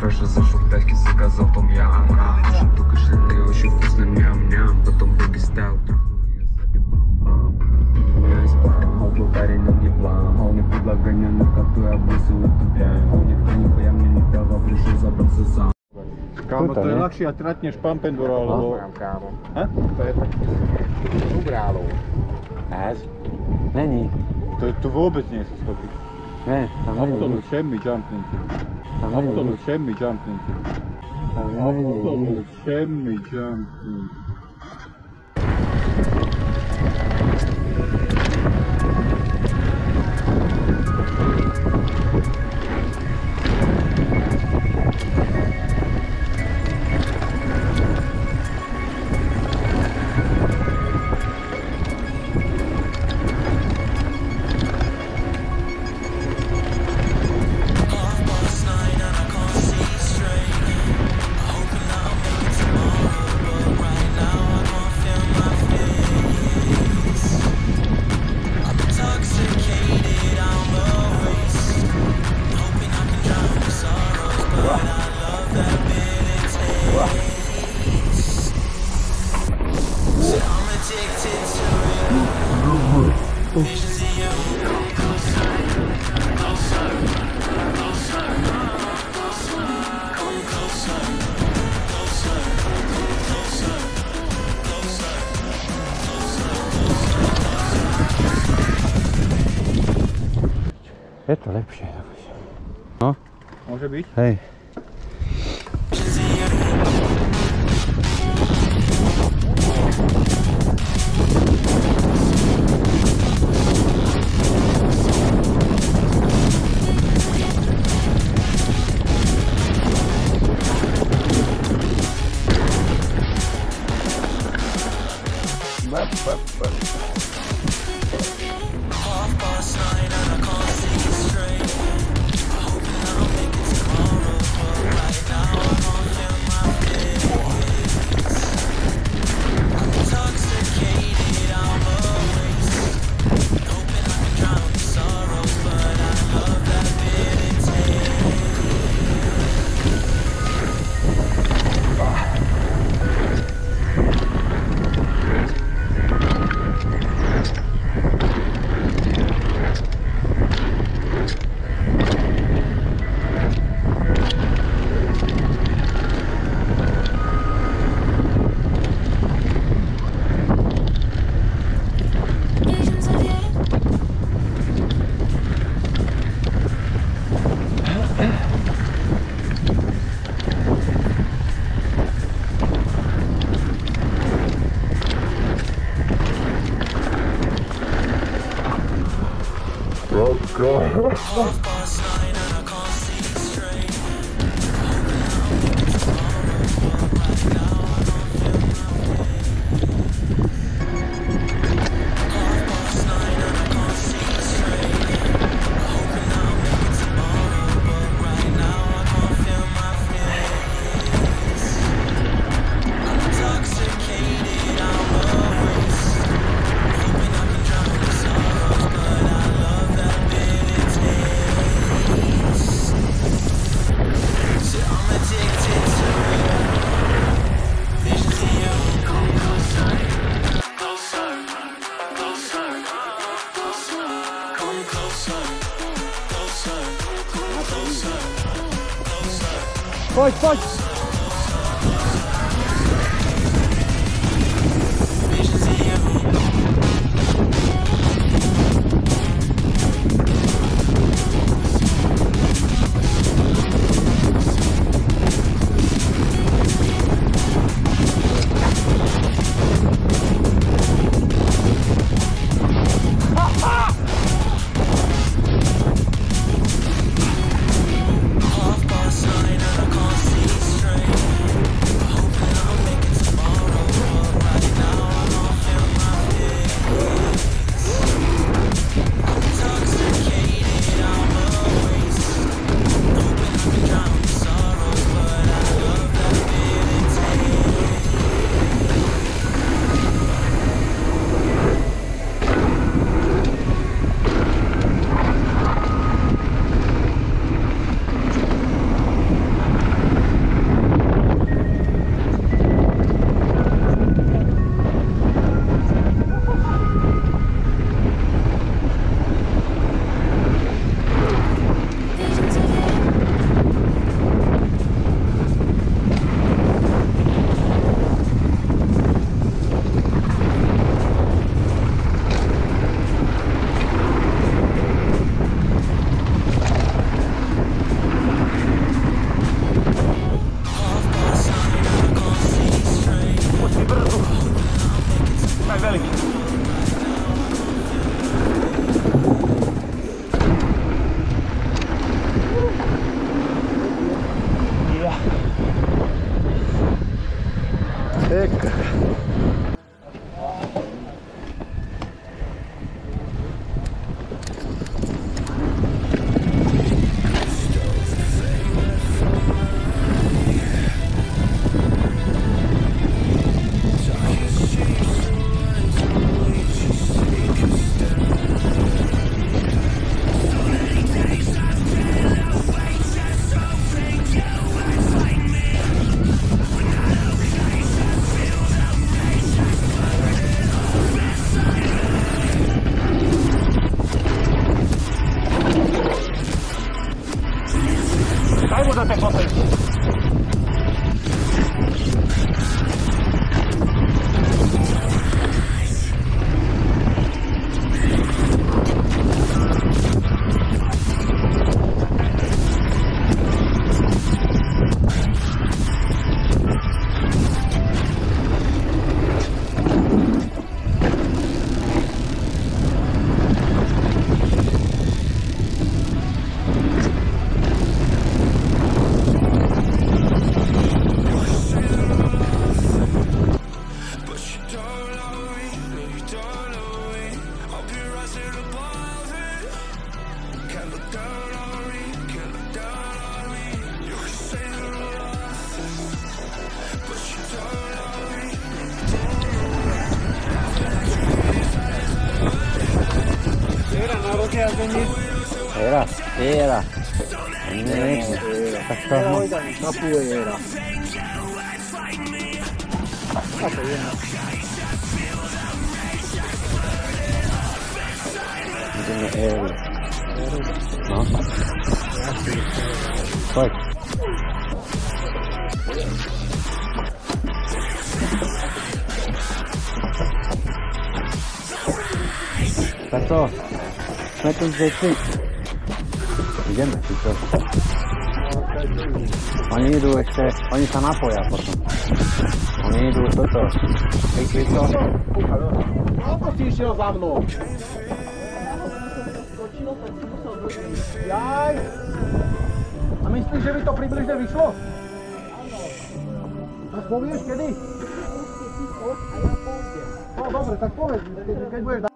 быстро зашел в пятки, заказал том ям Ям, только шины очень вкусно ням-ням Потом боги стайл, трахнул ее сзади бам-бам У меня есть план, молодой парень, он не план Он не предлагание, на коту я бросил эту дрянь Он никто не я мне не давал, пришел забраться сам Kámo, to je ne? ľahšie a trať než Pampendora, lebo... Mám kámo Ha? To je tak ubrálou Ez? Není. To, tu vôbec nie sú stopy. Ne, tam není. Absolút semmi jump Absolut, absolut. Absolut. Absolut. Absolut. Absolut. Absolut. Absolut. Absolut. To lepšie. No, Môže byť? hej. Visions you. Poď, poď! एक Era, era. Nie, tak to... Capoeira. Idziemy euro. No. Chodź. Tato, my tu gdzie ty? Idziemy, ty co? Oni idą jeszcze, oni tam napoja potem. Oni idą to to. Ej, ty co? Ako si išiel za mnou? Jaj. A myslíš, že by to približne vyšlo? Tak povieš kedy? No dobre, tak povedz, keď budeš